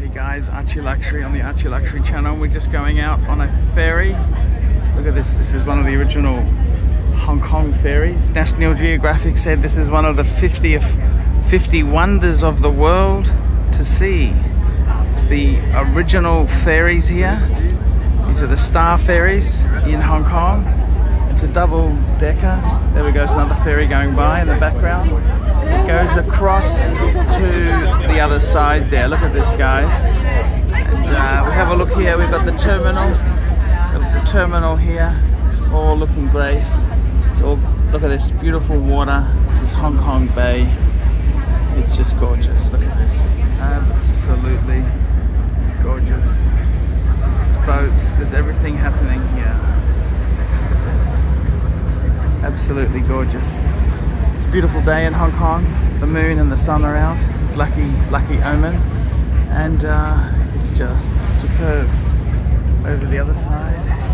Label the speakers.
Speaker 1: Hey guys, Archie Luxury on the Archie Luxury channel. We're just going out on a ferry. Look at this, this is one of the original Hong Kong ferries. National Geographic said this is one of the 50, 50 wonders of the world to see. It's the original ferries here. These are the Star ferries in Hong Kong. It's a double decker. There we go, there's another ferry going by in the background. Goes across to the other side there. Look at this, guys. And uh, we have a look here. We've got the terminal. The terminal here. It's all looking great. It's all. Look at this beautiful water. This is Hong Kong Bay. It's just gorgeous. Look at this. Absolutely gorgeous. There's boats. There's everything happening here. Absolutely gorgeous. Beautiful day in Hong Kong. The moon and the sun are out. Lucky, lucky omen. And uh, it's just superb. Over the other side.